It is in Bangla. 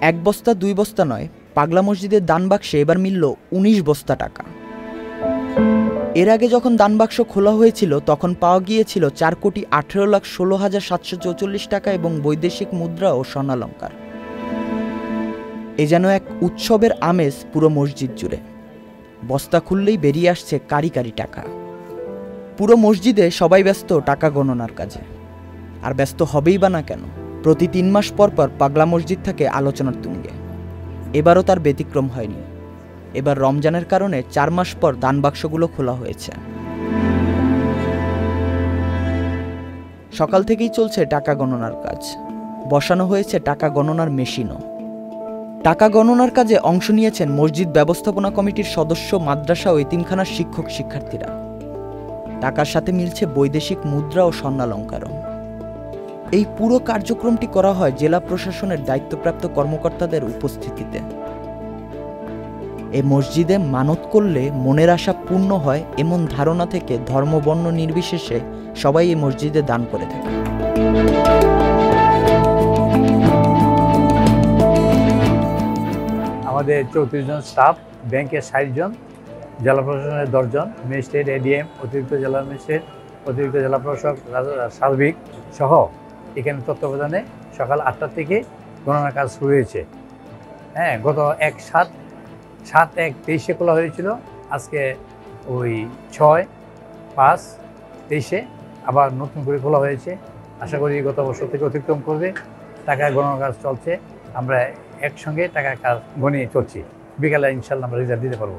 এক বস্তা, দুই বস্তা নয়, পাগলা মসজিদের দান বাক্সে এবার মিলল উনিশ বস্তা টাকা। এর আগে যখন দান বাক্স খোলা হয়েছিল, তখন পাওয়া গিয়েছিল চার কোটি আঠেরো লাখ ষোলো হাজার সাতশো চৌচল্লিশ টাকা এবং বৈদেশিক মুদ্রা ও স্বর্ণালঙ্কার। এ যেন এক উৎসবের আমেজ পুরো মসজিদ জুড়ে। বস্তা খুললেই বেরিয়ে আসছে কারি কারি টাকা। পুরো মসজিদে সবাই ব্যস্ত টাকা গণনার কাজে। আর ব্যস্ত হবেই বা না কেন? প্রতি তিন মাস পর পর পাগলা মসজিদ থাকে আলোচনার তুঙ্গে। এবারও তার ব্যতিক্রম হয়নি। এবার রমজানের কারণে চার মাস পর দান বাক্সগুলো খোলা হয়েছে। সকাল থেকেই চলছে টাকা গণনার কাজ। বসানো হয়েছে টাকা গণনার মেশিনও। টাকা গণনার কাজে অংশ নিয়েছেন মসজিদ ব্যবস্থাপনা কমিটির সদস্য, মাদ্রাসা ও এতিমখানার শিক্ষক শিক্ষার্থীরা টাকার সাথে মিলছে বৈদেশিক মুদ্রা ও স্বর্ণালঙ্কারও। এই পুরো কার্যক্রমটি করা হয় জেলা প্রশাসনের দায়িত্বপ্রাপ্ত কর্মকর্তাদের উপস্থিতিতে। এ মসজিদে মানত করলে মনের আশা পূর্ণ হয় এমন ধারণা থেকে ধর্মবর্ণ নির্বিশেষে সবাই এই মসজিদে দান করে থাকে। আমাদের চৌত্রিশ জন স্টাফ, ব্যাংকের ষাট জন, জেলা প্রশাসনের দশজন ম্যাজিস্ট্রেট, এডিএম, অতিরিক্ত জেলা ম্যাজিস্ট্রেট, অতিরিক্ত জেলা প্রশাসক সার্বিক সহ এখানে তত্ত্বাবধানে সকাল আটটা থেকে গণনার কাজ শুরু হয়েছে। হ্যাঁ গত এক সাত সাত এক তেইশে খোলা হয়েছিল, আজকে ওই ছয়, পাঁচ, তেইশে আবার নতুন করে খোলা হয়েছে। আশা করি গত বছর থেকে অতিক্রম করবে টাকা গণনার কাজ চলছে, আমরা একসঙ্গে টাকার কাজ গণিয়ে চলছি। বিকালে ইনশাল্লাহ আমরা রেজাল্ট দিতে পারব।